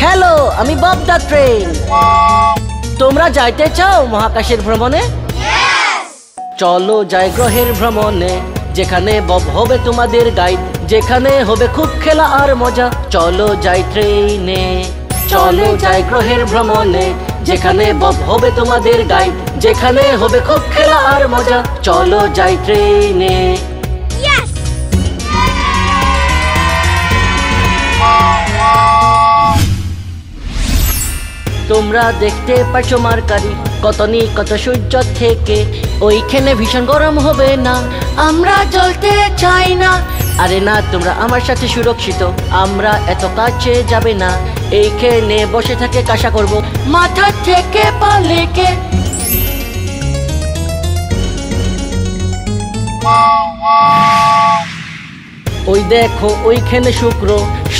Hello আমি Bob দা train তোমরা যাইতে চাও মহাকাশের ভ্রমণে? চলো যাই গ্রহের ভ্রমণে, যেখানে বব হবে তোমাদের গাইড যেখানে হবে খুব খেলা আর মজা। চলো যাই ট্রেনে চলো যাই গ্রহের ভ্রমণে, যেখানে বব হবে তোমাদের গাইড যেখানে হবে খুব খেলা আর মজা। চলো যাই ট্রেনে তোমরা দেখতে পাচ্ছো মার্কারি কত কত সূর্য থেকে। ওইখানে ভীষণ গরম হবে না, আমরা জ্বলতে চাই না। আরে না, তোমরা আমার সাথে সুরক্ষিত, আমরা এত কাছে যাবে না। এইখানে বসে থাকে কাশা করব, মাথা থেকে পা লেকে ওই দেখো ওইখানে শুক্র,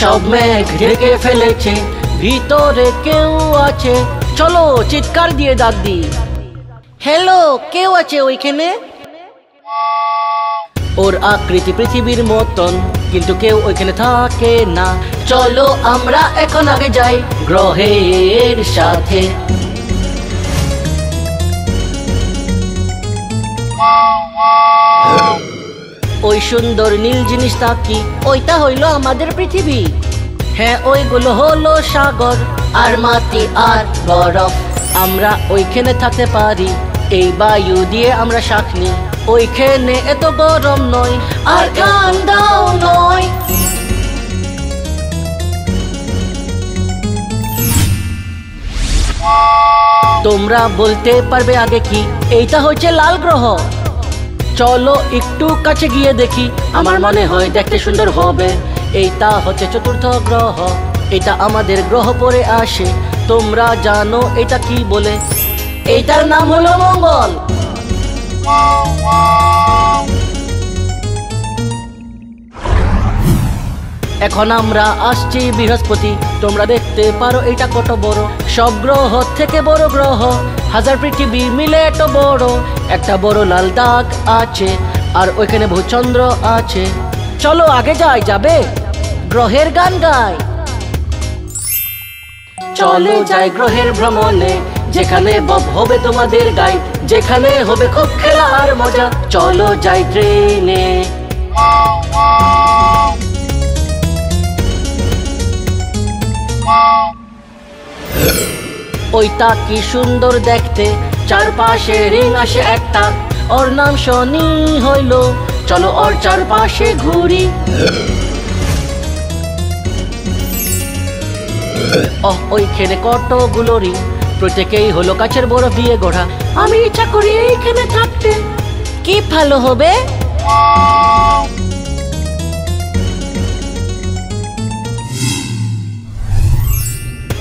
সব মেঘ ঢেকে ফেলেছে, ভিতরে কেউ আছে। চলো চিৎকার দিয়ে ডাক দি হ্যালো, কেউ আছে ওইখানে? ওর আকৃতি পৃথিবীর মতন, কিন্তু কেউ ওইখানে থাকে না। চলো আমরা এখন আগে যাই গ্রহের সাথে। ওই সুন্দর নীল জিনিসটা কি? ওইটা হইল আমাদের পৃথিবী। হ্যাঁ ওইগুলো হলো সাগর আর মাটি আর বরফ। আমরা ওইখানে থাকতে পারি, এই বায়ু দিয়ে আমরা শ্বাস নিই। ওইখানে এত গরম নয়, আর ঠান্ডাও নয়। তোমরা বলতে পারবে আগে কি, এইটা হচ্ছে লাল গ্রহ। চলো একটু কাছে গিয়ে দেখি। আমার মনে হয় দেখতে সুন্দর হবে। এইটা হচ্ছে চতুর্থ গ্রহ। এটা আমাদের গ্রহ পরে আসে। তোমরা জানো এটা কি বলে? এইটার নাম হলো মঙ্গল। এখন আমরা আসছি বৃহস্পতি, তোমরা দেখতে পারো এটা কত বড়। সব গ্রহ থেকে বড় গ্রহ, হাজার পৃথিবী মিলে এত বড়। একটা বড় লাল দাগ আছে, আর ওইখানে ভূচন্দ্র আছে। চলো আগে যাই, যাবে? গ্রহের গান গায় চলো যাই গ্রহের ভ্রমণে, যেখানে বব হবে তোমাদের গাই, যেখানে হবে খুব খেলা আর মজা। চলো যাই ট্রেনে। ওইটা কি সুন্দর দেখতে? চারপাশে রিং আসে একটা। ওর নাম শনি হইল। চলো ওর চারপাশে ঘুরি। ওহ, ওইখানে কতগুলো রিং প্রত্যেকেই হলো কাছের বড় বিয়ে গড়া। আমি ইচ্ছা করি এইখানে থাকতে। কি ভালো হবে?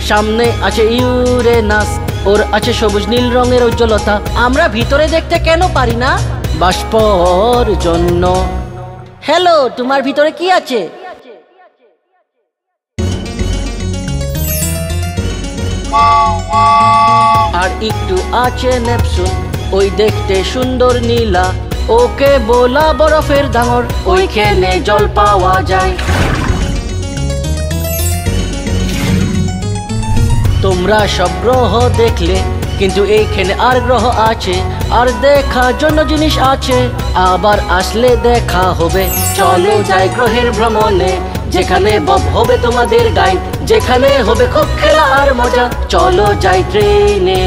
সামনে আছে ইউরেনাস, ওর আছে সবুজ নীল রঙের উজ্জ্বলতা। আমরা ভিতরে দেখতে কেন পারি না? বাষ্পর জন্য। হ্যালো, তোমার ভিতরে কি আছে? আর একটু আছে নেপসুন ওই দেখতে সুন্দর নীলা। ওকে বলা বরফের ডাঙর, ওইখানে জল পাওয়া যায়। তোমরা সব গ্রহ দেখলে, কিন্তু এইখানে আর গ্রহ আছে, আর দেখার জন্য জিনিস আছে, আবার আসলে দেখা হবে। চলো যাই গ্রহের ভ্রমণে, যেখানে বব হবে তোমাদের গাইড যেখানে হবে খুব খেলা আর মজা। চলো যাই ট্রেনে।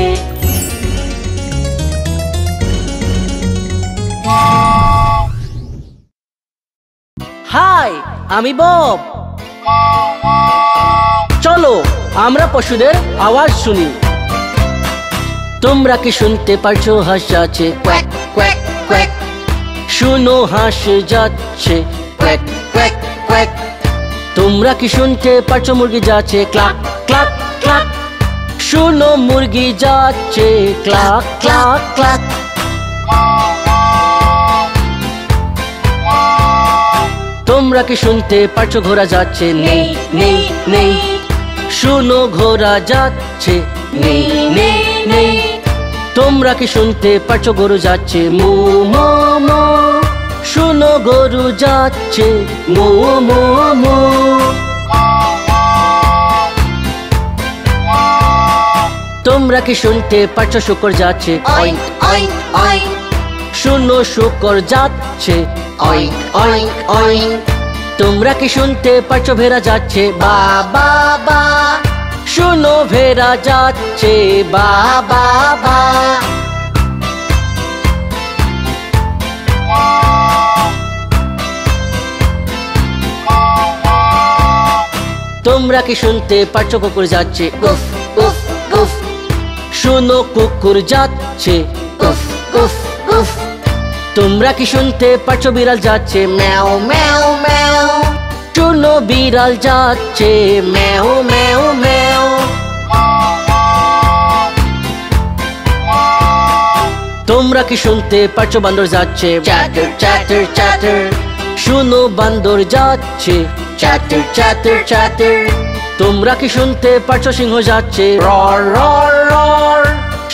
হাই, আমি বব। চলো। আমরা পশুদের আওয়াজ শুনি। তোমরা কি শুনতে পারছ? হাঁস যাচ্ছে কোয়াক কোয়াক কোয়াক শুনো হাঁস যাচ্ছে। কোয়াক কোয়াক কোয়াক তোমরা কি শুনতে পারছ? মুরগি যাচ্ছে। Cluck cluck cluck. শুনো মুরগি যাচ্ছে। Cluck cluck cluck. তোমরা কি শুনতে পারছ? ঘোড়া যাচ্ছে। নেই নেই নেই। শুনো ঘোড়া যাচ্ছে। তোমরা কি শুনতে পারছ গরু যাচ্ছে? মো শুনো গরু যাচ্ছে। মো মো মো। তোমরা কি শুনতে পারছ শুকর যাচ্ছে? অইক অইক অইক শুনো শুকর যাচ্ছে। অইক অইক অইক তোমরা কি শুনতে পারছ ভেড়া যাচ্ছে বা ba, ba. শুনো ভেড়া যাচ্ছে বা ba, ba. তোমরা কি শুনতে পারছ কুকুর যাচ্ছে Goof, goof, goof. শুনো কুকুর যাচ্ছে Goof, goof, goof. তোমরা কি শুনতে পারছ বিড়াল যাচ্ছে? ম্যাও ম্যাও meow. শুনো বিড়াল যাচ্ছে। ম্যাও ম্যাও ম্যাও। তোমরা কি শুনতে পারছ বান্দর যাচ্ছে? চ্যাটার চ্যাটার চ্যাটার শুনো বান্দর যাচ্ছে। Chatter, চ্যাটার চ্যাটার তোমরা কি শুনতে পারছ সিংহ যাচ্ছে? Roar, roar.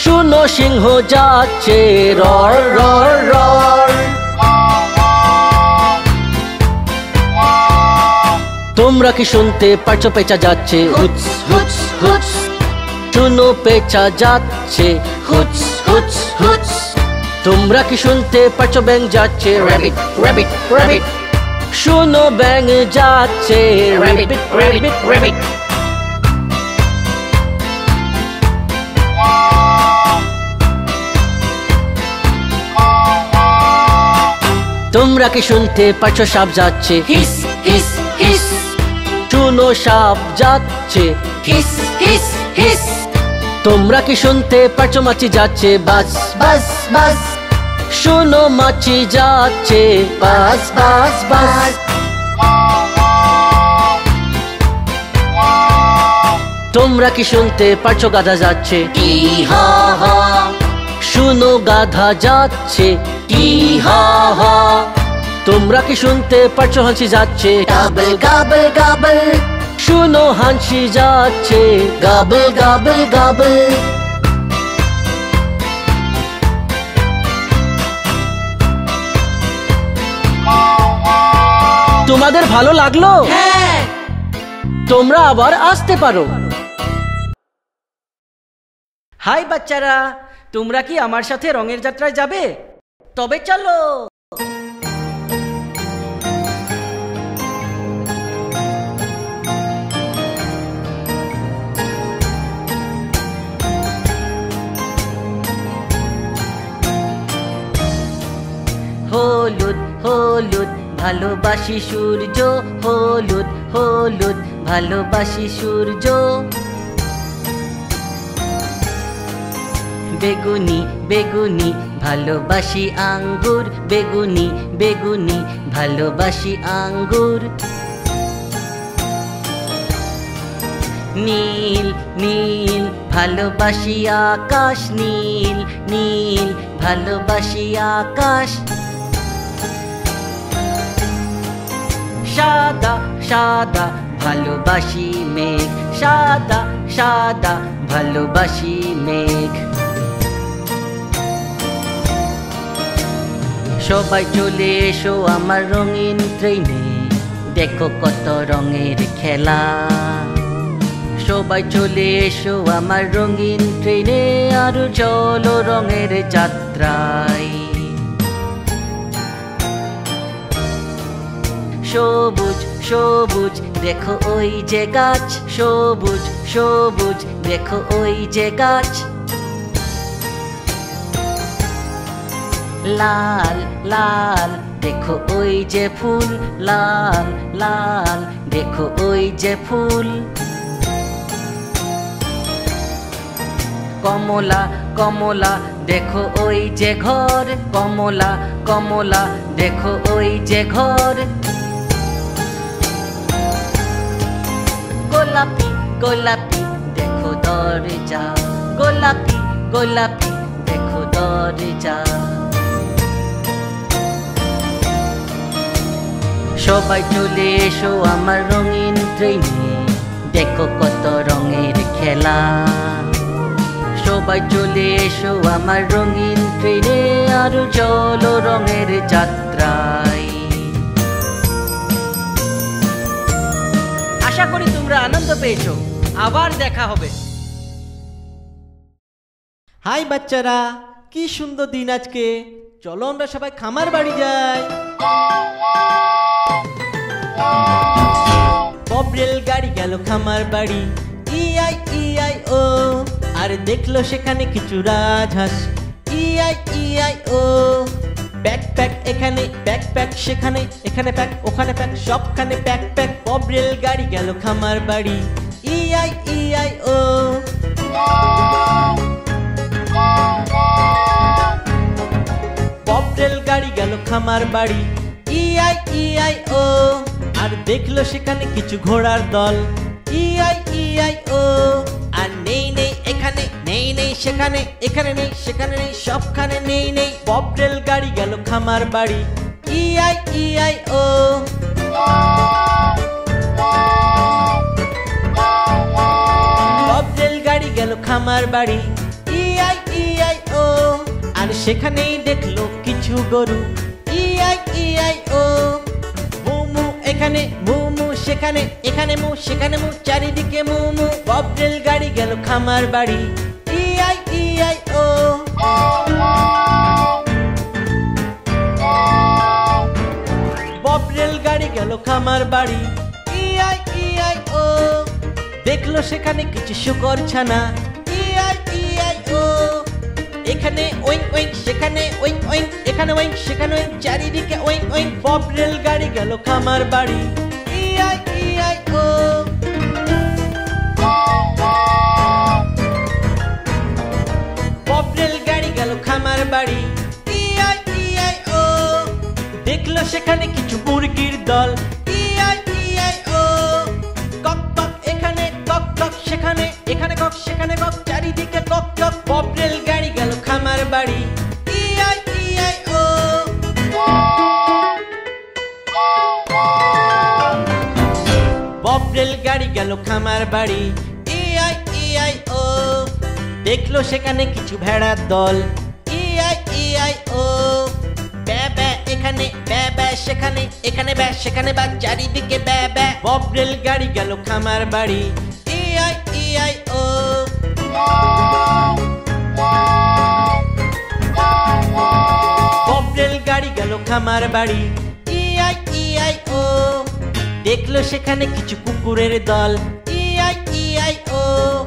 শুনো সিংহ যাচ্ছে, রর রর রর। তোমরা কি শুনতে পারছ, পেঁচা যাচ্ছে হুচ হুচ হুচ শুনো, পেঁচা যাচ্ছে হুচ হুচ হুচ তোমরা কি শুনতে পারছ ব্যাং যাচ্ছে র্যাবিট র্যাবিট র্যাবিট শুনো ব্যাং যাচ্ছে র্যাবিট র্যাবিট র্যাবিট তোমরা কি শুনতে পারছ সাপ যাচ্ছে Hiss, hiss, hiss. শুনো সাপ যাচ্ছে Hiss, hiss, hiss. তোমরা কি শুনতে পারছ মাছি যাচ্ছে বাস Buzz, buzz. শুনো মাছি যাচ্ছে বাস বাস বাস তোমরা কি শুনতে পারছ গাধা যাচ্ছে. শুনো গাধা যাচ্ছে কি হা হা? তোমরা কি শুনতে পারছ হাসি যাচ্ছে? Gobble, gobble, gobble. শুনো হাসি যাচ্ছে। Gobble, gobble, gobble. তোমাদের ভালো লাগল? হ্যাঁ। তোমরা আবার আসতে পারো। হাই বাচ্চারা তোমরা কি আমার সাথে রঙের যাত্রায় যাবে? তবে চলো। হলুদ হলুদ ভালোবাসি সূর্য। হলুদ হলুদ ভালোবাসি সূর্য। বেগুনি বেগুনি, ভালোবাসি আঙ্গুর। বেগুনি বেগুনি, ভালোবাসি আঙ্গুর। নীল নীল, ভালোবাসি আকাশ। নীল নীল, ভালোবাসি আকাশ। সাদা সাদা, ভালোবাসি মেঘ। সাদা সাদা, ভালোবাসি মেঘ। সবাই চলে এসো আমার রঙিন ট্রেনে দেখো কত রঙের খেলা। সবাই চলে এসো আমার রঙিন ট্রেনে আর চলো রঙের যাত্রায়। সবুজ সবুজ, দেখো ওই যে গাছ। সবুজ সবুজ, দেখো ওই যে গাছ। লাল লাল, দেখো ওই যে ফুল, লাল লাল, দেখো ওই যে ফুল। কমলা কমলা, দেখো ওই যে ঘর। কমলা কমলা, দেখো ওই যে ঘর। গোলাপি গোলাপি, দেখো দরজা। গোলাপি গোলাপি, দেখো দরজা। সবাই চলে এসো আমার রঙিন ট্রেনে দেখো কত রঙের খেলা। সবাই চলে এসো আমার রঙিন ট্রেনে আর চলো রঙের যাত্রায়। আশা করি তোমরা আনন্দ পেয়েছ। আবার দেখা হবে। হাই বাচ্চারা কি সুন্দর দিন আজকে। চলো আমরা সবাই খামার বাড়ি যাই। বব গাড়ি গেল খামার বাড়ি। ইআই ইআই ও আর দেখল সেখানে কিছু রাজহাঁস। E I E I O back pack এখানে ব্যাক প্যাক সেখানে, এখানে প্যাক ওখানে প্যাক সবখানে প্যাক প্যাক বব গাড়ি গেল খামার বাড়ি। ইআই ইআই ও বব গাড়ি গেল খামার বাড়ি। ইআই ইআই ও আর দেখল সেখানে কিছু ঘোড়ার দল। ইআই ইআই ও আর নেই নেই, এখানে, নেই নেই, সেখানে, এখানে নেই, সেখানে নেই, সবখানে নেই নেই। গাড়ি গেল খামার বাড়ি। ইআই ইআই ও বব গাড়ি গেল খামার বাড়ি। ইআই ইআই ও আর সেখানেই দেখল কিছু গরু। ইআই ইআই, ও। মুমু এখানে, মুমু সেখানে, এখানে মু, সেখানে মু, চারিদিকে মুমু। বব গাড়ি গেল খামার বাড়ি। ইআই ইআই, ও। বব গাড়ি গেল খামার বাড়ি। ইআই ইআই, ও। দেখল সেখানে কিছু শুকর ছানা। এখানে ওইং ওইং সেখানে ওইং ওইং, এখানে ওইং সেখানে ওইং, চারিদিকে ওইং ওইং ও। বব গাড়ি গেল খামার বাড়ি। দেখল সেখানে কিছু মুরগির দল। ও। কক কক, এখানে কক কক, সেখানে, এখানে কক, সেখানে কক গেল খামার বাড়ি। ইআই ইআই ও দেখল সেখানে কিছু ভেড়ার দল। ইআই ইআই ও ব্যা এখানে, ব্যা সেখানে, এখানে ব্যা, সেখানে বা চারিদিকে ব্যা ব্যা। বব গাড়ি গেল খামার বাড়ি। ইআই ইআই ও বব গাড়ি গেল খামার বাড়ি। দেখল সেখানে কিছু কুকুরের দল। ইআই ইআই, ও।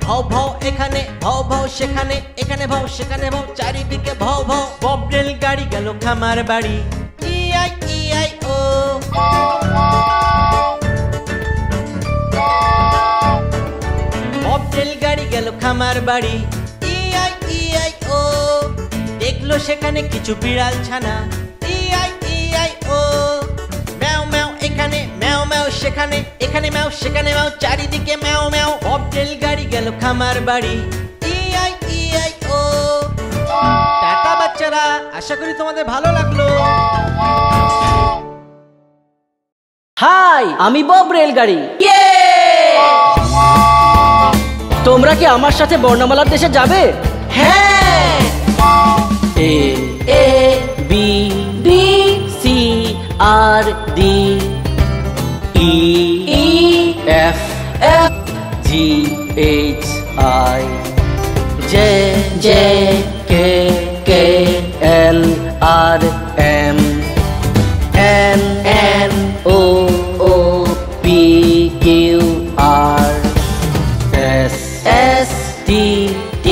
ভাও ভাও, এখানে, ভাও ভাও, সেখানে, এখানে ভাও, সেখানে ভাও, চারিদিকে ভাও ভাও। বব গাড়ি গেল খামার বাড়ি। ইআই ইআই, ও। বব গাড়ি গেল খামার বাড়ি। ইআই ইআই, ও। দেখল সেখানে কিছু বিড়াল ছানা। সেখানে এখানে ম্যাও সেখানে ম্যাও চারিদিকে ম্যাও ম্যাও। বব গাড়ি গেল খামার বাড়ি। ইআই ইআই ও টাটা বাচ্চারা আশা করি তোমাদের ভালো লাগল। হাই আমি বব রেলগাড়ি। তোমরা কি আমার সাথে বর্ণমালার দেশে যাবে? হ্যাঁ। A B B C R D. E E F F G H I. J J K K L R M. N N O O P Q R. S S T T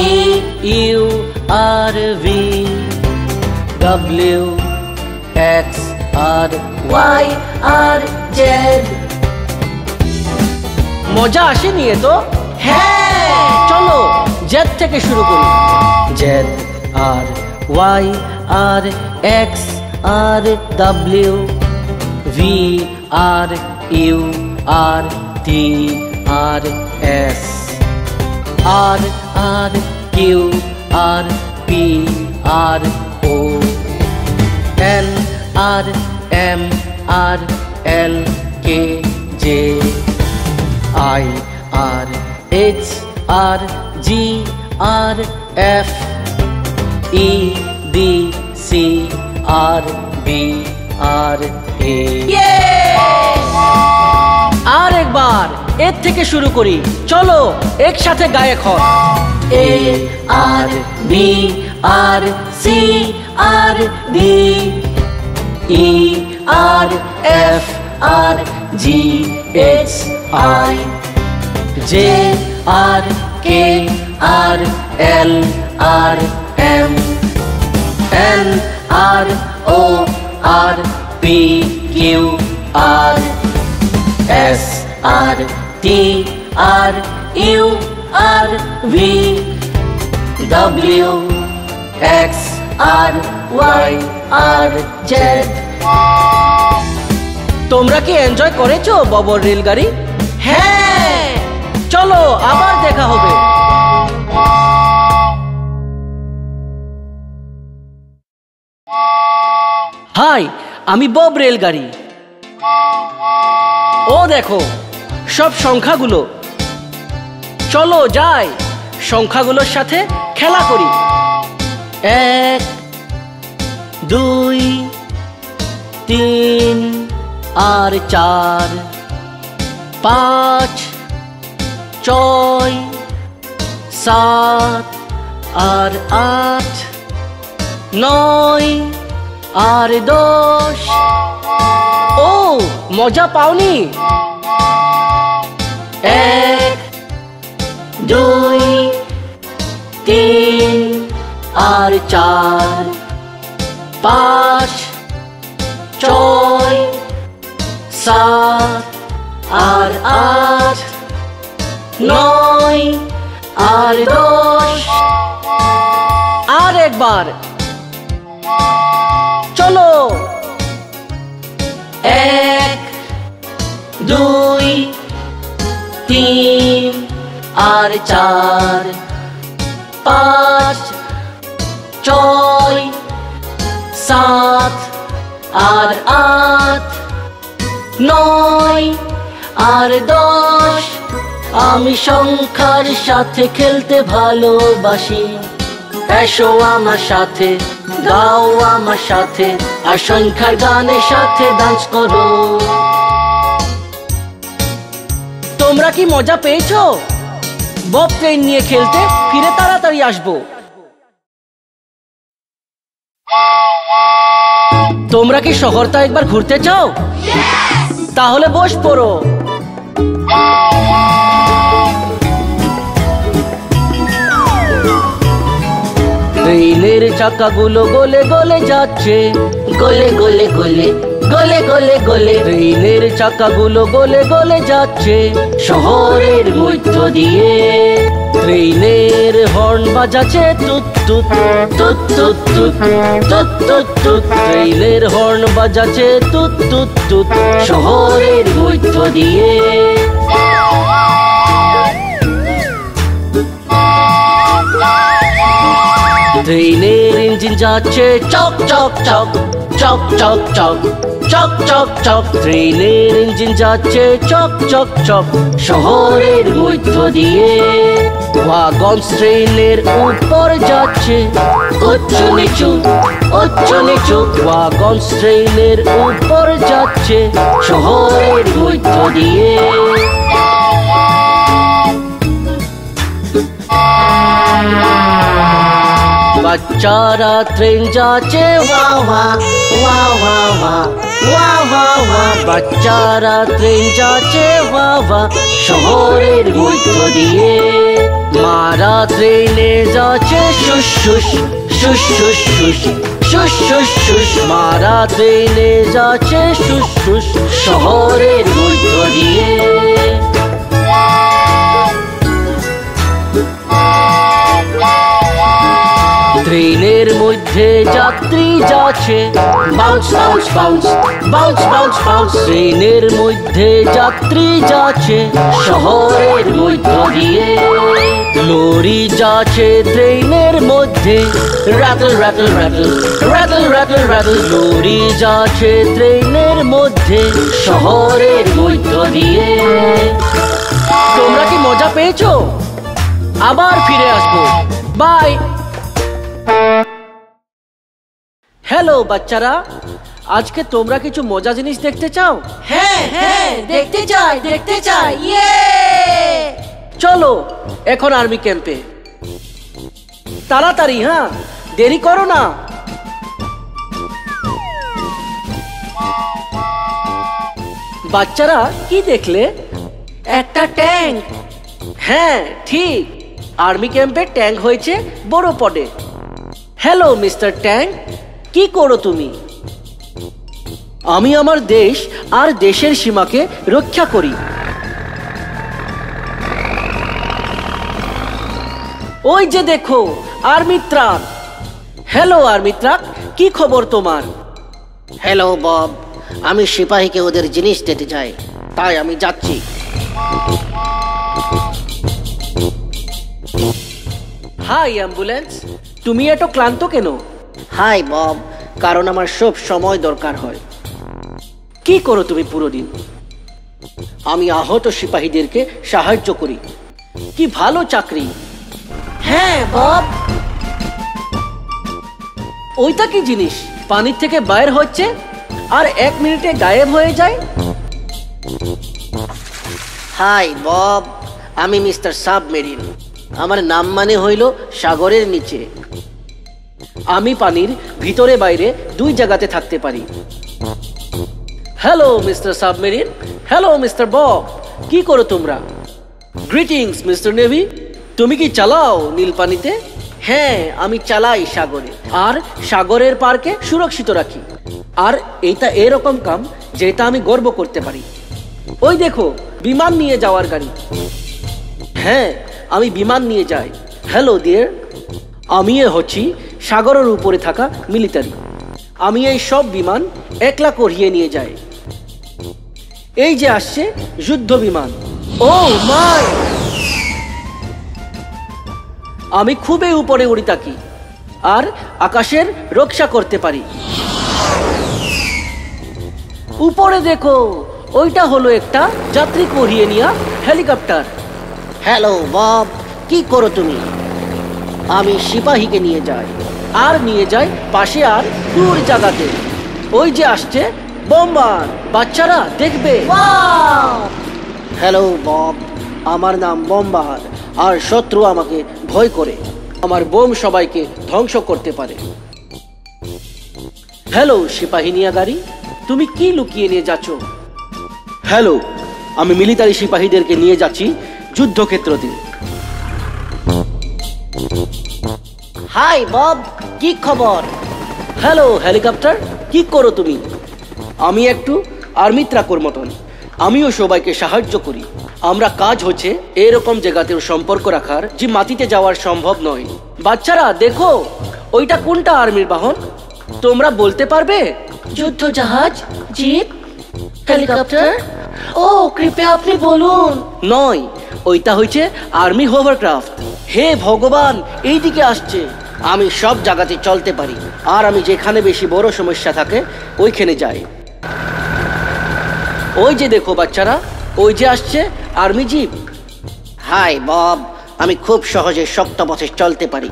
U R V. W X R Y. R Z. মজা আসেনি এ তো? হ্যাঁ। চলো Z থেকে শুরু করি। Z আর Y আর এক্স আর ডাব্লিউ ভি আর ইউ আর টি আর এস আর আর কিউ আর পি আর ও এন আর এম আর এল কে জে আই আর এইচ আর জি আর এফ ই ডি সি আর বি আর এ আর একবার এর থেকে শুরু করি। চলো একসাথে গায়ক খর এ আর বি আর সি আর ডি ই আর F R G H I J R K R L R M N R O R P Q R S R T R U R V W X R Y R Z তোমরা কি enjoy করেছ ববর রেলগাড়ি? হ্যাঁ। চলো, আবার দেখা হবে। High, আমি Bob রেলগাড়ি। ও দেখো, সব সংখ্যাগুলো। চলো যাই, সংখ্যাগুলোর সাথে খেলা করি। এক, দুই, তিন আর চার, পাঁচ, ছয়, সাত আর আট, নয় আর দশ। ও, মজা পাওনি? এক, দুই, তিন আর চার, পাঁচ, ছয় সাত, আর আট, নয়, আর দশ। আর একবার। চলো। এক, দুই, তিন, আর চার, পাঁচ, ছয়, সাত, আর আট। নয় আর দশ। আমি সংখ্যার সাথে খেলতে ভালোবাসি। এসো আমার সাথে গাও আমার সাথে, আর সংখ্যার গানের সাথে ডান্স করো। তোমরা কি মজা পেয়েছ? বব ট্রেন নিয়ে খেলতে ফিরে তাড়াতাড়ি আসব। তোমরা কি শহরটা একবার ঘুরতে চাও? তাহলে বস পড়ো। রেলের চাকাগুলো গলে গলে যাচ্ছে। গলে গলে গলে গলে গলে গলে। রেলের চাকাগুলো গলে গলে যাচ্ছে। শহরের মধ্য দিয়ে। ট্রেনের হর্ন বাজাচ্ছে তুত তুত তুত তুত তুত তুত তুত তুত ট্রেনের হর্ন বাজাচ্ছে তুত তুত তুত শহরের মধ্য দিয়ে। ট্রেনের ইঞ্জিন যাচ্ছে চক চক চক। চক চক চক চক চক চক। ট্রেনের ইঞ্জিন যাচ্ছে চক চক চক। শহরের মধ্য দিয়ে ওয়াগন ট্রেনের উপর যাচ্ছে। উচ্চ নিচু উচ্চ নিচু। ওয়াগন ট্রেনের উপর যাচ্ছে। শহরের মধ্য দিয়ে বাচ্চারা ট্রেন যাচ্ছে ওয়া ওয়া ওয়া ওয়া ওয়া ওয়া বাচ্চারা ট্রেন যাচ্ছে ওয়া শহরের মধ্য দিয়ে। মারা ট্রেনে যাচ্ছে শুশ শুশ শুশ শুশ শুশ শুশ মারা ট্রেনে যাচ্ছে শুশ, শহরের মধ্য দিয়ে। ট্রেনের মধ্যে যাত্রী যাচ্ছে। Bounce bounce bounce bounce bounce bounce ট্রেনের মধ্যে যাত্রী যাচ্ছে। শহরের মধ্য দিয়ে লরি যাচ্ছে ট্রেনের মধ্যে। রাতল রাতল রাতল রাতল রাতল রাতল লরি যাচ্ছে ট্রেনের মধ্যে। শহরের মধ্য দিয়ে। তোমরা কি মজা পেয়েছ? আবার ফিরে আসব। বাই হ্যালো বাচ্চারা। আজকে তোমরা কিছু মজা জিনিস দেখতে চাও? হ্যাঁ হ্যাঁ দেখতে চাই দেখতে চাই ইয়ে চলো এখন আর্মি ক্যাম্পে তাড়াতাড়ি হ্যাঁ? দেরি করো না। বাচ্চারা কি দেখলে? একটা ট্যাঙ্ক। হ্যাঁ ঠিক। আর্মি ক্যাম্পে ট্যাঙ্ক হয়েছে বড় পডে হ্যালো মিস্টার ট্যাঙ্ক কি করো তুমি? আমি আমার দেশ আর দেশের সীমাকে রক্ষা করি। ওই যে দেখো army truck. Hello army truck কি খবর তোমার? হ্যালো বব আমি সিপাহীকে ওদের জিনিস দিতে চাই। তাই আমি যাচ্ছি। হাই অ্যাম্বুলেন্স তুমি এত ক্লান্ত কেন? হাই বব কারণ আমার সব সময় দরকার হয়। কি করো তুমি পুরো দিন? আমি আহত সিপাহীদেরকে সাহায্য করি। কি ভালো চাকরি। হ্যাঁ বব ওইটা কি জিনিস? পানির থেকে বাইর হচ্ছে আর এক মিনিটে গায়েব হয়ে যায়? হাই বব আমি মিস্টার সাবমেরিন। আমার নাম মানে হইল সাগরের নিচে। আমি পানির ভিতরে বাইরে দুই জায়গাতে থাকতে পারি। Hello mister submarine hello mister Bob কি করো তোমরা? গ্রিটিংস মিস্টার নেভি তুমি কি চালাও নীল পানিতে? হ্যাঁ আমি চালাই সাগরে। আর সাগরের পার্কে সুরক্ষিত রাখি। আর এইটা এরকম কাম যেটা আমি গর্ব করতে পারি। ওই দেখো, বিমান নিয়ে যাওয়ার গাড়ি। হ্যাঁ আমি বিমান নিয়ে যাই। হ্যালো ডিয়ার আমি এ হচ্ছি সাগরের উপরে থাকা মিলিটারি আমি এই সব বিমান একলা করিয়ে নিয়ে যাই। এই যে আসছে যুদ্ধ বিমান। ও মাই আমি খুবই উপরে উড়ি থাকি আর আকাশের রক্ষা করতে পারি। উপরে দেখো, ওইটা হলো একটা যাত্রী করিয়ে নিয়া হেলিকপ্টার। হ্যালো বব কি করো তুমি? আমি সিপাহীকে নিয়ে যাই। আর নিয়ে যাই পাশে আর দূর জায়গাতে। ওই যে আসছে বোম্বার। বাচ্চারা দেখবে। হ্যালো বব আমার নাম বম্বাহার আর শত্রু আমাকে ভয় করে। আমার বোম সবাইকে ধ্বংস করতে পারে। হ্যালো সিপাহী নিয়া গাড়ি তুমি কি লুকিয়ে নিয়ে যাচ্ছ? হ্যালো আমি মিলিটারি সিপাহীদেরকে নিয়ে যাচ্ছি। যুদ্ধক্ষেত্রতে হাই, বব, কি খবর? হ্যালো, হেলিকপ্টার, কি করো তুমি? আমি একটু আর্মি ত্রাকর মতন। আমিও সবাইকে সাহায্য করি। আমরা কাজ হচ্ছে এরকম জায়গাতেও সম্পর্ক রাখার যে মাটিতে যাওয়ার সম্ভব নয়। বাচ্চারা, দেখো, ওইটা কোনটা আর্মির বাহন? তোমরা বলতে পারবে? যুদ্ধ জাহাজ জিপ, হেলিকপ্টার ও কৃপয়া আপনি বলুন। নয়, ওইটা হচ্ছে আর্মি হোভারক্রাফট। হে ভগবান, এইদিকে আসছে। আমি সব জায়গাতে চলতে পারি, আর আমি যেখানে বেশি বড় সমস্যা থাকে, ওইখানে যাই। ওই যে দেখো বাচ্চারা, ওই যে আসছে আর্মি জিপ। হাই বব আমি খুব সহজে শক্ত পথে চলতে পারি।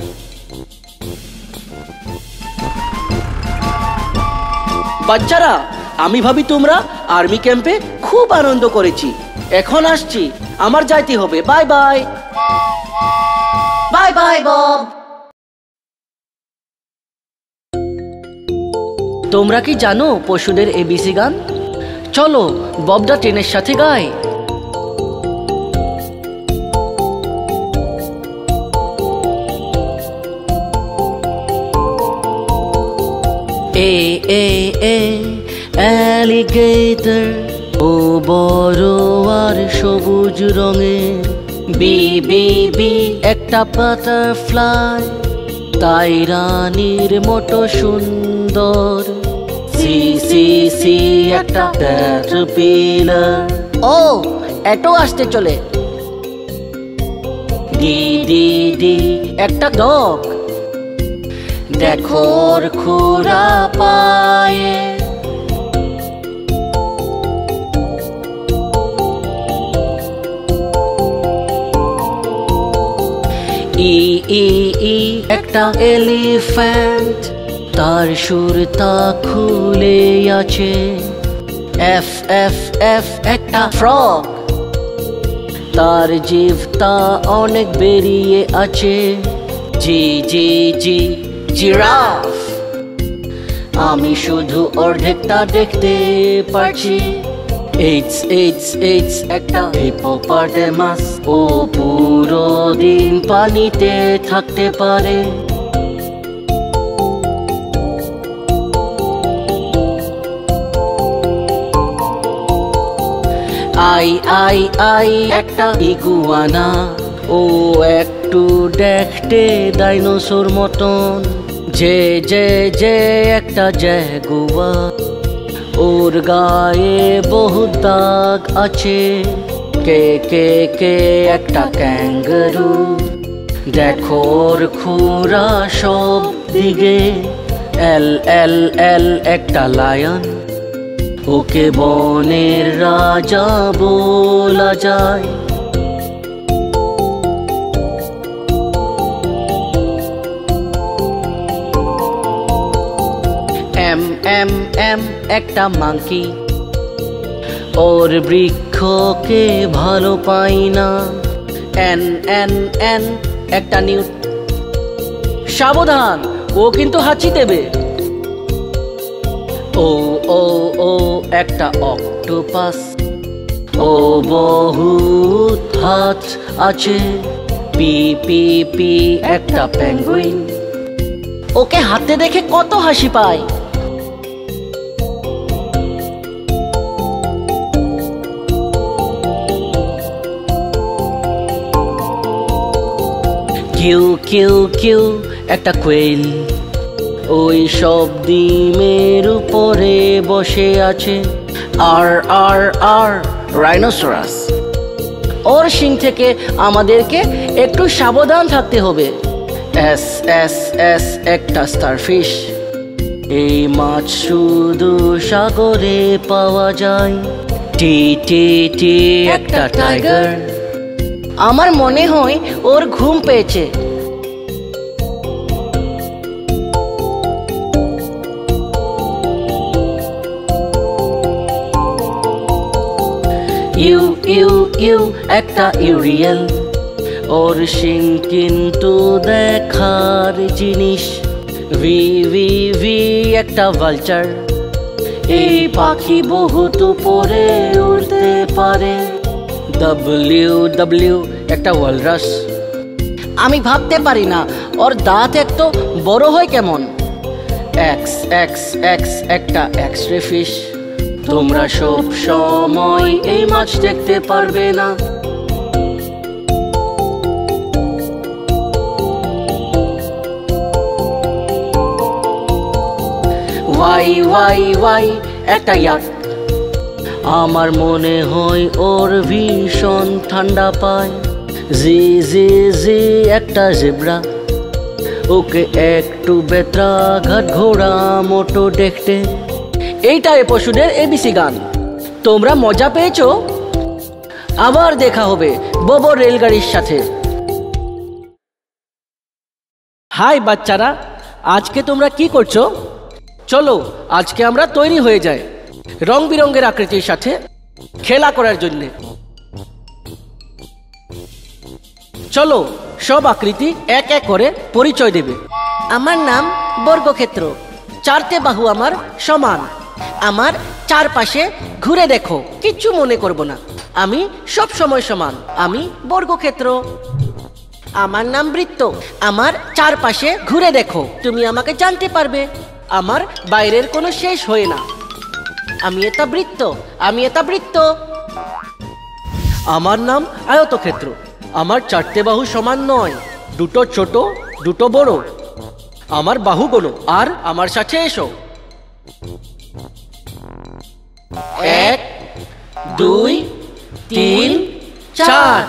বাচ্চারা আমি ভাবি তোমরা আর্মি ক্যাম্পে খুব আনন্দ করেছি। এখন আসছি। আমার যাইতে হবে। Bye bye. Bye bye, Bob. তোমরা কি জানো পশুদের এবিসি গান? চলো, ববদা ট্রেনের সাথে গাই। এ এ এ। অ্যালিগেটর ও বড় আর সবুজ রঙে। বি বি বি একটা বাটারফ্লাই। তাই রানীর মতো সুন্দর। সি সি সি একটা ক্যাটারপিলার ও এটো আসতে চলে। ডি ডি ডি একটা ডগ দেখো খুরা পায়ে। ই ই একটা এলিফ্যান্ট। তার সুরতা খুলে আছে। এফ এফ এফ একটা ফ্রক তার জিভটা অনেক বেরিয়ে আছে। G G G, giraffe. আমি শুধু অর্ধেকটা দেখতে পারছি। এইটস এইটস এইটস একটা হিপোপাটেমাস ও পুরো দিন পানিতে থাকতে পারে। আই আই আই, একটা ইগুয়ানা। ও একটু দেখতে ডাইনোসর মতন। যে যে যে, একটা জ্যাগুয়া ওর গায়ে বহু দাগ আছে। কে কে কে একটা ক্যাঙ্গারু। দেখো ওর খুরা সব দিকে। এল এল এল একটা লায়ন। ওকে বনের রাজা বলা যায়। এম একটা মাংকি ওর বৃক্ষকে ভালো পাই না। এন এন এন একটা নিউট সাবধান, ও কিন্তু হাঁচি দেবে। ও ও ও, একটা অক্টোপাস ও, বহুত হাত আছে। পি পি পি, একটা প্যাঙ্গুইন ওকে হাতে দেখে কত হাসি পায়। কিউ কিউ কিউ একটা কোয়েল ওই সব ডিমের উপরে বসে আছে। আর আর আর রাইনোসরাস ওর শিং থেকে আমাদেরকে একটু সাবধান থাকতে হবে। এস এস এস, একটা স্টারফিশ এই মাছ শুধু সাগরে পাওয়া যায়। টি টি টি, একটা টাইগার আমার মনে হয় ওর ঘুম পেয়েছে। ইউ ইউ ইউ, একটা ইউরিয়াল। ওর শিং কিন্তু দেখার জিনিস। ভি ভি ভি, একটা ভালচার। এই পাখি বহুত উপরে উড়তে পারে। ডব্লিউ ডব্লিউ একটা ওয়ালরাস আমি ভাবতে পারি না, ওর দাঁত একটু বড় হয় কেমন? এক্স এক্স এক্স একটা এক্স রে ফিশ তোমরা সব সময় এই মাছ দেখতে পারবে না। ওয়াই ওয়াই ওয়াই একটা ইয়াক আমার মনে হয় ওর ভীষণ ঠান্ডা পায়। জি জি জি, একটা জেব্রা। ওকে একটু বেত্রাঘাত ঘোড়া মোটো দেখতে। এইটাই পশুদের এবিসি গান। তোমরা মজা পেয়েছ? আবার দেখা হবে ববো রেলগাড়ির সাথে। হাই বাচ্চারা, আজকে তোমরা কি করছ? চলো, আজকে আমরা তৈরি হয়ে যাই। রং বিরঙ্গের আকৃতির সাথে খেলা করার জন্য। চলো, সব আকৃতি এক এক করে পরিচয় দেবে। আমার নাম বর্গক্ষেত্র। চারটে বাহু আমার সমান। আমার চারপাশে ঘুরে দেখো, কিচ্ছু মনে করব না। আমি সব সময় সমান। আমি বর্গক্ষেত্র। আমার নাম বৃত্ত। আমার চারপাশে ঘুরে দেখো। তুমি আমাকে জানতে পারবে। আমার বাইরের কোনো শেষ হয় না। আমি এটা বৃত্ত আমি এটা বৃত্ত। আমার নাম আয়তক্ষেত্র। আমার চারটে বাহু সমান নয়। দুটো ছোট দুটো বড়। আমার বাহু বাহুগুলো আর আমার সাথে এসো। এক দুই তিন চার।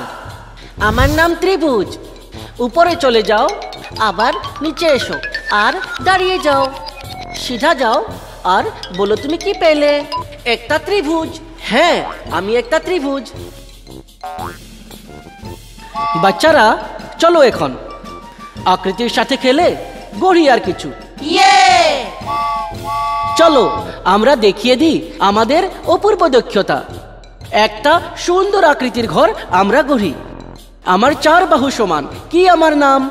আমার নাম ত্রিভুজ। উপরে চলে যাও আবার নিচে এসো আর দাঁড়িয়ে যাও। সিধা যাও আর বলো তুমি কি পেলে? একটা ত্রিভুজ। হ্যাঁ আমি একটা ত্রিভুজ। বাচ্চারা, চলো এখন। আকৃতির সাথে খেলে গড়ি আর কিছু। চলো, আমরা দেখিয়ে দিই আমাদের অপূর্ব দক্ষতা। একটা সুন্দর আকৃতির ঘর আমরা গড়ি। আমার চার বাহু সমান। কি আমার নাম?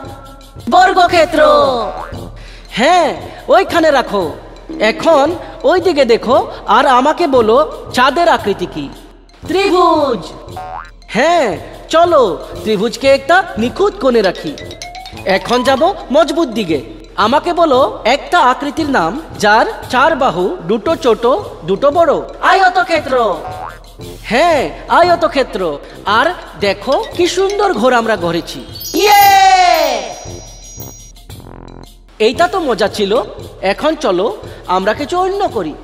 বর্গক্ষেত্র। হ্যাঁ ওইখানে রাখো। এখন ওই দিকে দেখো আর আমাকে বলো চাঁদের আকৃতি কি? ত্রিভুজ। হ্যাঁ চলো ত্রিভুজকে একটা নিখুঁত কোণে রাখি। এখন যাব মজবুত দিকে। আমাকে বলো একটা আকৃতির নাম যার চার বাহু দুটো ছোট দুটো বড়। আয়তক্ষেত্র। হ্যাঁ আয়তক্ষেত্র। আর দেখো কি সুন্দর ঘোর আমরা গড়েছি। ইয়ে! এইটা তো মজা ছিল। এখন চলো আমরা কিছু অন্য করি।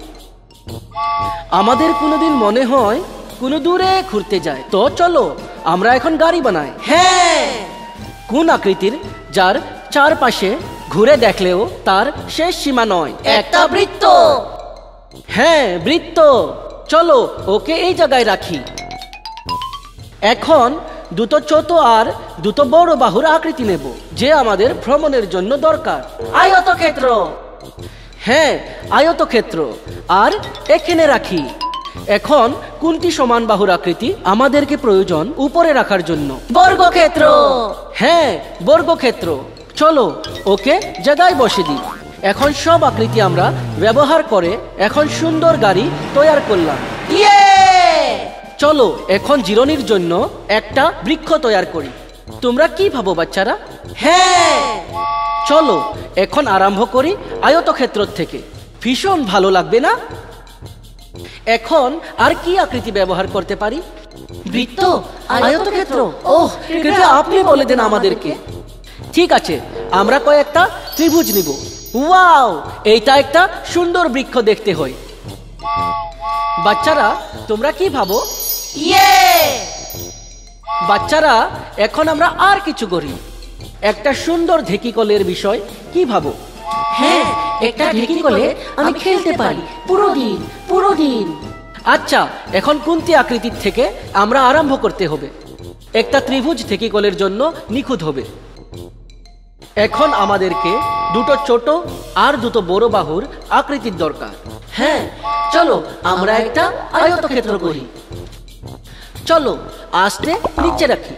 আমাদের কোনোদিন মনে হয় কোনো দূরে ঘুরতে যায়। তো চলো আমরা এখন গাড়ি বানাই। হ্যাঁ। কোন আকৃতির? যার চারপাশে ঘুরে দেখলেও তার শেষ সীমা নয়। একটা বৃত্ত। হ্যাঁ বৃত্ত। চলো ওকে এই জায়গায় রাখি। এখন দুটো ছোট আর দুটো বড় বাহুর আকৃতি নেব যে আমাদের ভ্রমণের জন্য দরকার। আয়তক্ষেত্র। হ্যাঁ আয়তক্ষেত্র। আর এখানে রাখি। এখন কোনটি সমান বাহুর আকৃতি? আমাদেরকে প্রয়োজন উপরে রাখার জন্য। বর্গক্ষেত্র। হ্যাঁ বর্গক্ষেত্র। চলো ওকে জায়গায় বসে দিই। এখন সব আকৃতি আমরা ব্যবহার করে এখন সুন্দর গাড়ি তৈরি করলাম। ইয়ে! চলো এখন জিরনির জন্য একটা বৃক্ষ তৈরি করি। তোমরা কি ভাবো বাচ্চারা? হ্যাঁ! চলো এখন আরম্ভ করি আয়তক্ষেত্র থেকে। ভীষণ ভালো লাগবে না? এখন আর কি আকৃতি ব্যবহার করতে পারি? বৃত্ত আয়তক্ষেত্র। ওহ কৃপা আপনি বলে দেন আমাদেরকে। ঠিক আছে আমরা কয়েকটা ত্রিভুজ নিব। ওয়াও এইটা একটা সুন্দর বৃক্ষ দেখতে হয়। বাচ্চারা তোমরা কি ভাবো? ইয়ে! বাচ্চারা এখন আমরা আর কিছু করি। একটা সুন্দর ঢেকিকলের বিষয় কি ভাবো? হ্যাঁ একটা ঢেকি করলে আমি খেলতে পারি। পুরো দিন পুরো দিন আচ্ছা এখন কোনটি আকৃতির থেকে আমরা আরম্ভ করতে হবে। একটা ত্রিভুজ ঢেকিকলের জন্য নিখুঁত হবে। এখন আমাদেরকে দুটো ছোট আর দুটো বড় বাহুর আকৃতির দরকার। হ্যাঁ চলো আমরা একটা আয়তক্ষেত্র করি। চলো আস্তে নিচে রাখি।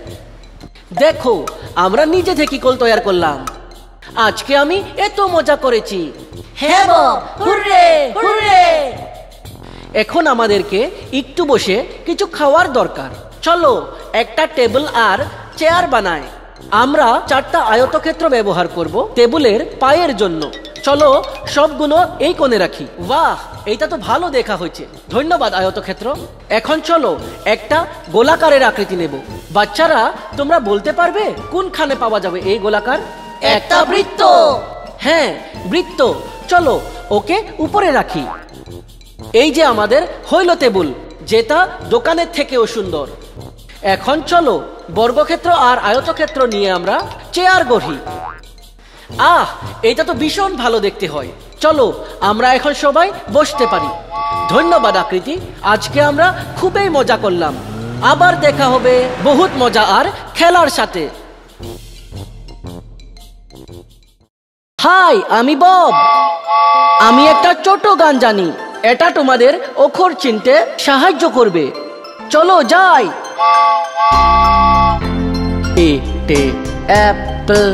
দেখো আমরা নিজে থেকে কল তৈরি করলাম। আজকে আমি এত মজা করেছি। হ্যাঁ হুররে হুররে। এখন আমাদেরকে একটু বসে কিছু খাওয়ার দরকার। চলো একটা টেবিল আর চেয়ার বানায় আমরা চারটা আয়তক্ষেত্র ব্যবহার করব টেবুলের পায়ের জন্য। চলো সবগুলো এই কোণে রাখি। বাহ এইটা তো ভালো দেখা হয়েছে। ধন্যবাদ আয়তক্ষেত্র। এখন চলো একটা গোলাকারের আকৃতি নেব। বাচ্চারা তোমরা বলতে পারবে কোনখানে পাওয়া যাবে এই গোলাকার? একটা বৃত্ত। হ্যাঁ বৃত্ত। চলো ওকে উপরে রাখি। এই যে আমাদের হইল টেবুল যেটা দোকানের থেকেও সুন্দর। এখন চলো বর্গক্ষেত্র আর আয়তক্ষেত্র নিয়ে আমরা চেয়ার গড়ি। আহ এটা তো ভীষণ ভালো দেখতে হয়। চলো, আমরা এখন সবাই বসতে পারি। ধন্যবাদ আকৃতি, আজকে আমরা খুবই মজা করলাম। আবার দেখা হবে বহুত মজা আর খেলার সাথে। হাই, আমি বব। আমি একটা ছোট গান জানি। এটা তোমাদের অক্ষর চিনতে সাহায্য করবে। চলো, যাই। এ টে অ্যাপল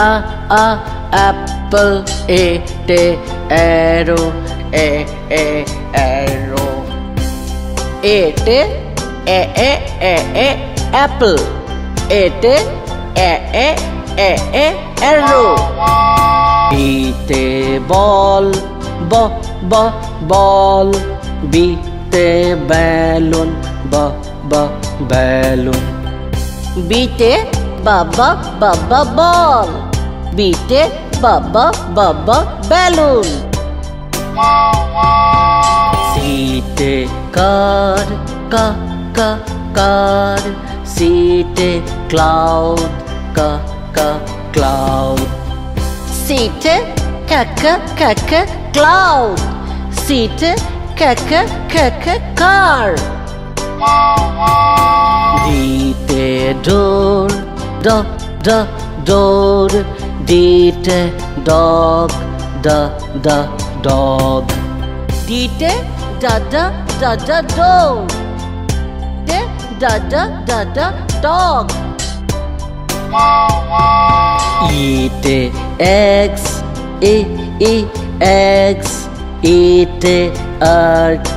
আ আ অ্যাপল এ টে অ্যারো এ এ অ্যারো এ টে এ এ এ এ অ্যাপল এটে এ এ এ এ অ্যারো বিতে বল ব ব বল বিতে বেলুন ব ব বেলুন বিতে ba balloon. Beat a baba baba ball. Beat a baba baba balloon. Seat a car ka ka car. Seat a cloud ka ka cloud. Seat a kaka kaka cloud. Seat a kaka car. Door. Dite dog, da, da, dog. Dite da, da, da, da, dog. De, da, da, da, da, dog. Eat eggs, e e eggs. Eat earth,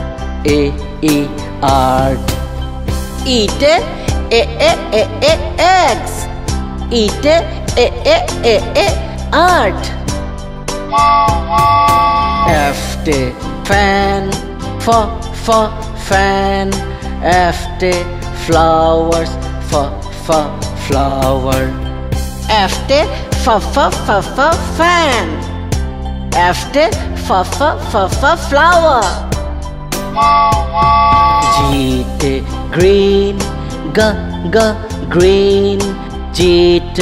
e e earth. Eat e e e e eggs. Eat e e e e earth. F T fan, for for fan. F flowers, for for flower. F T for for for for fan. F for for flower. G green, g g, green. Jeet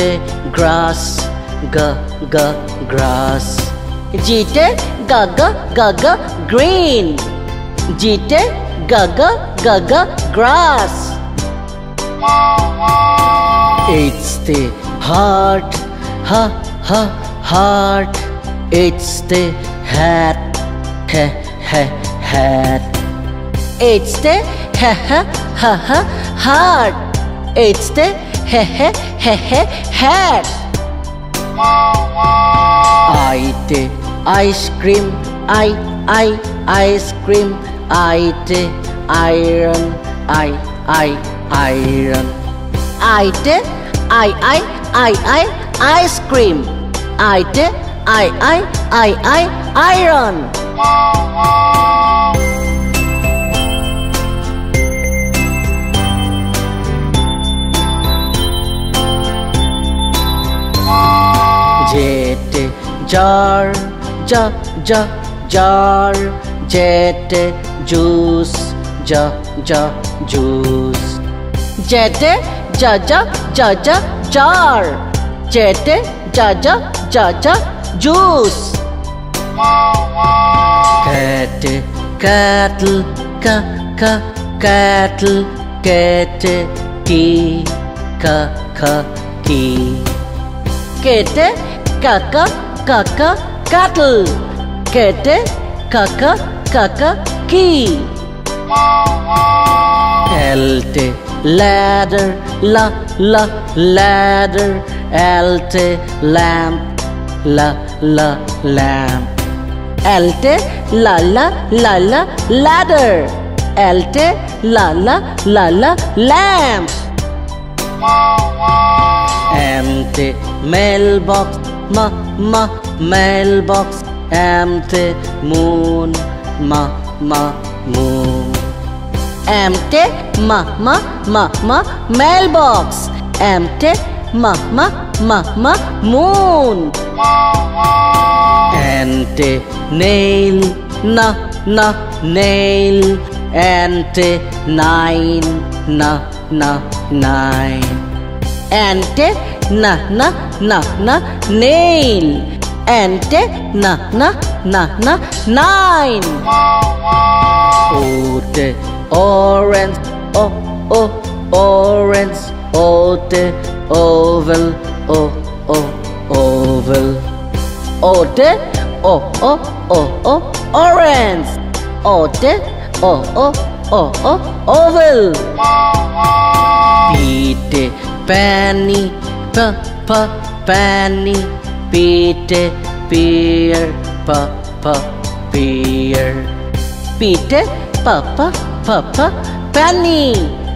grass, ग ग, grass. जीत ग ग ग ग, green. जीत ग ग ग ग, ग्रास। इट्स द हार्ट, ह ह, heart. It's the hat, ha ha, hat. It's the ha ha ha ha heart. It's the ha ha ha ha hat. I the ice cream, I I ice cream. I the iron, I I iron. I the I I I I ice cream. I the I I I I iron. Jar ja ja jar jet juice ja ja juice jet ja ja ja ja jar jet ja ja ja ja juice cat cattle ka ka cattle cat key ka ka key Kete kaka kaka cattle. Kete kaka kaka key. Elte ladder la la ladder. Elte lamp la la lamp. Elte la la la la ladder. Elte la la la la lamp. Empty mailbox, ma ma mailbox. Empty moon, ma ma moon. Empty ma ma ma ma mailbox. Empty ma ma ma ma moon. Empty nail, na na nail. Empty nine, na na nine. Ante na na na na nail. and na na na na nine. Ote orange o o orange ote oval o o oval. Ote o o o o orange. Ote o o o o oval. Pete penny p p penny Pete pear p p pear Pete papa papa penny.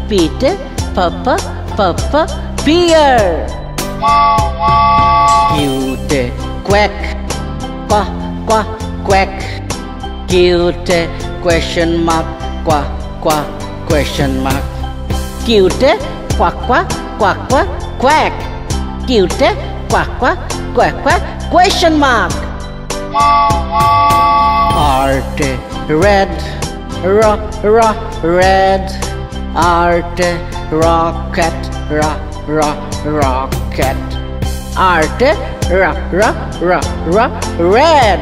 Pete papa papa pear Cute quack. Qua qua quack. Cute question mark. Qua qua question mark. Cute quack quack quack quack quack cute eh? quack quack quack quack. Question mark. Art red rock rock red. Art rocket rock rock rocket. Art rock rock rock rock red.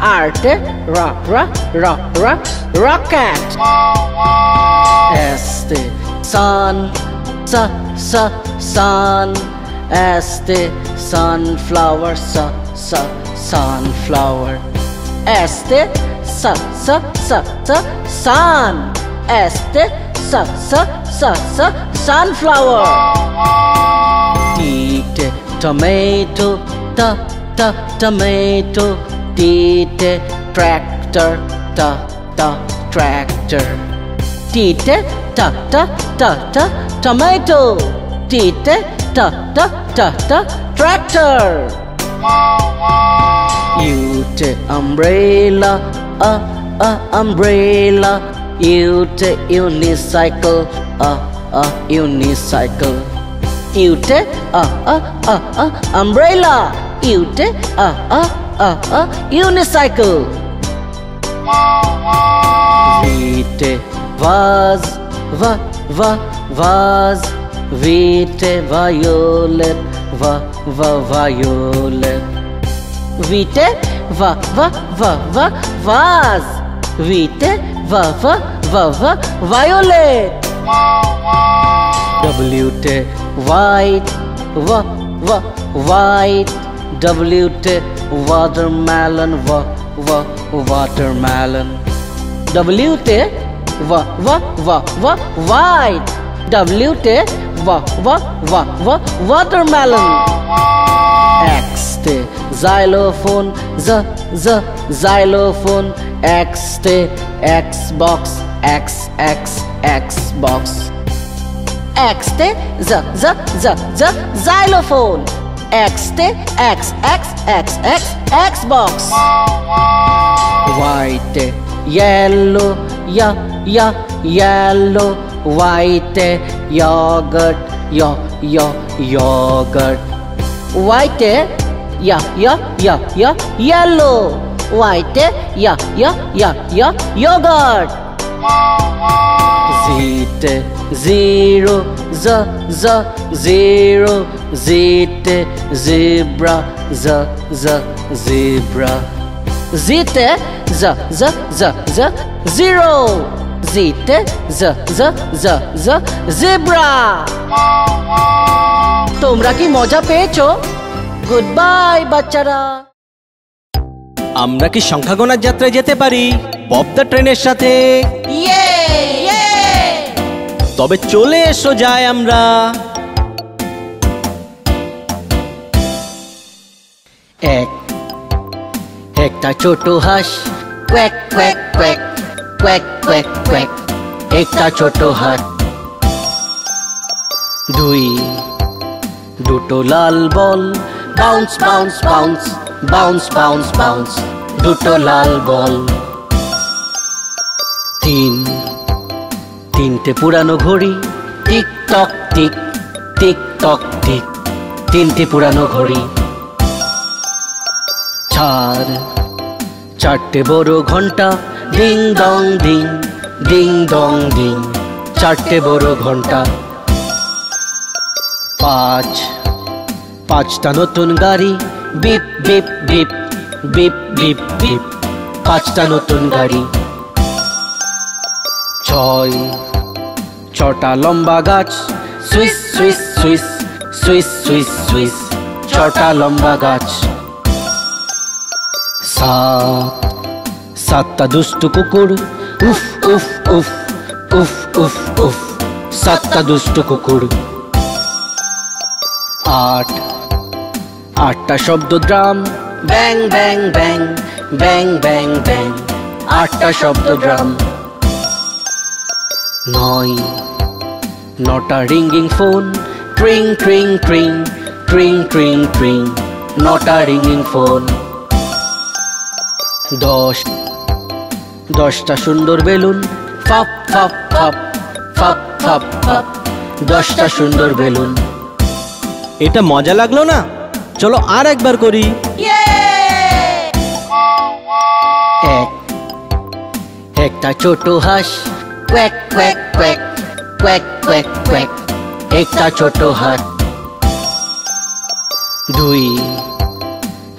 Art rock rock rock rock rocket. Este sun sun sun sun as the sunflower, sa sa sunflower, as the sa sa sa su sun, as the sa sa sa su sunflower. Eat tomato, ta ta tomato, did tractor, ta ta tractor. Did ta ta ta ta tomato, did ta ta ta ta tractor. Ute umbrella, a a umbrella. Ute unicycle, a a unicycle. Ute a a a a umbrella. Ute a a a a unicycle. Vite vase, va va vase. Vite violet, va va violet. Vite va va va va vase. Vite va va va va violet. WT white va va white WT watermelon va va watermelon WT va va va va white WT va va va va watermelon. X te xylophone z z xylophone. X te Xbox X X Xbox X te z z z z xylophone. X te X X X X Xbox White yellow ya ya yellow white yogurt yo yo yogurt. White ya ya ya ya yellow white ya ya ya ya yogurt. Zit zero z z zero. Zit zebra z z zebra Zit z z z z zero. Zit z z z z zebra. তোমরা কি মজা পেয়েছ? Good bye বাচ্চারা। আমরা কি সংখ্যা গোনার যাত্রায় যেতে পারি? পপদা ট্রেনের সাথে। তবে চলে এসো যায় আমরা। এক একটা ছোট হাঁস। Quack quack quack quack quack quack একটা ছোট হাঁস। দুই, দুটো লাল বল bounce bounce bounce bounce bounce bounce দুটো লাল বল। তিন, তিনটে পুরানো ঘড়ি, tick tock, tick tick tock, tick, তিনটে পুরানো ঘড়ি। চার চারটে বড় ঘণ্টা, ding dong ding ding dong ding, চারটে বড় ঘণ্টা। পাঁচ, পাঁচটা নতুন গাড়ি, beep beep beep beep beep beep, পাঁচটা নতুন গাড়ি। ছয়, ছটা লম্বা গাছ, swish swish swish swish swish swish, ছটা লম্বা গাছ। সাত। সাতটা দুষ্টু কুকুর, উফ উফ উফ উফ উফ উফ। সাতটা দুষ্টু কুকুর। আট। আটটা শব্দ ড্রাম, ব্যাং ব্যাং ব্যাং ব্যাং ব্যাং ব্যাং। আটটা শব্দ ড্রাম। নয়। নটা রিঙ্গিং ফোন, ট্রিং ট্রিং ট্রিং ট্রিং ট্রিং ট্রিং। নটা রিঙ্গিং ফোন। দশ। দশটা সুন্দর বেলুন। ফাপ ফাপ ফাপ ফাপ ফাপ ফাপ। দশটা সুন্দর বেলুন। এটা মজা লাগল না? চলো আর একবার করি। এক। একটা ছোট হাঁস। Quack quack quack quack quack quack একটা ছোট হাঁস। দুই।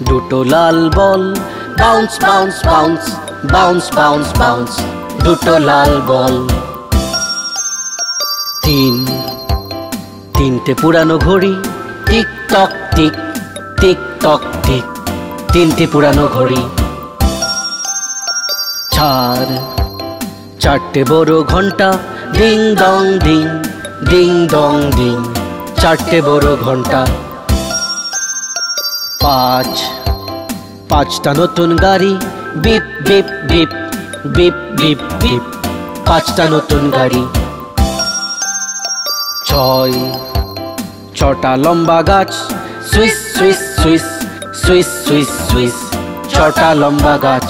দুটো লাল বল। Bounce bounce bounce bounce bounce bounce দুটো লাল বল। তিন। তিনটে পুরানো ঘড়ি। Tick tock, tick tick tock, tick. তিনটে পুরানো ঘড়ি। চার। চারটে বড় ঘণ্টা। Ding dong ding ding dong ding. চারটে বড় ঘণ্টা। পাঁচ। পাঁচটা নতুন গাড়ি, beep beep beep beep beep beep, পাঁচটা নতুন গাড়ি। ছয়, ছটা লম্বা গাছ, swish swish swish swish swish swish, ছটা লম্বা গাছ।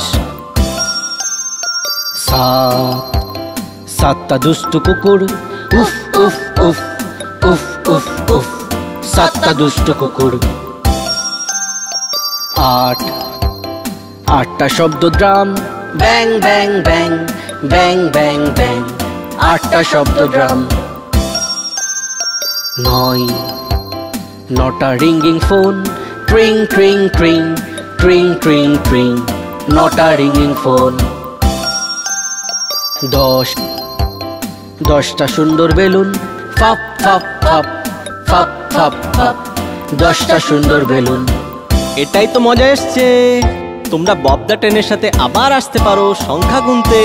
সাত, সাতটা দুষ্টু কুকুর, উফ উফ উফ উফ উফ উফ, সাতটা দুষ্টু কুকুর। আট আটটা শব্দ ড্রাম। ব্যাং ব্যাং ব্যাং ব্যাং ব্যাং ব্যাং, আটটা শব্দ ড্রাম। নয়। নটা রিঙ্গিং ফোন। ট্রিং ট্রিং ট্রিং ট্রিং ট্রিং ট্রিং, নটা রিঙ্গিং ফোন। দশ। দশটা সুন্দর বেলুন। ফাপ ফাপ ফাপ ফাপ ফাপ ফাপ, দশটা সুন্দর বেলুন। এটাই তো মজা এসছে। তোমরা ববদা ট্রেনের সাথে আবার আসতে পারো সংখ্যা গুনতে।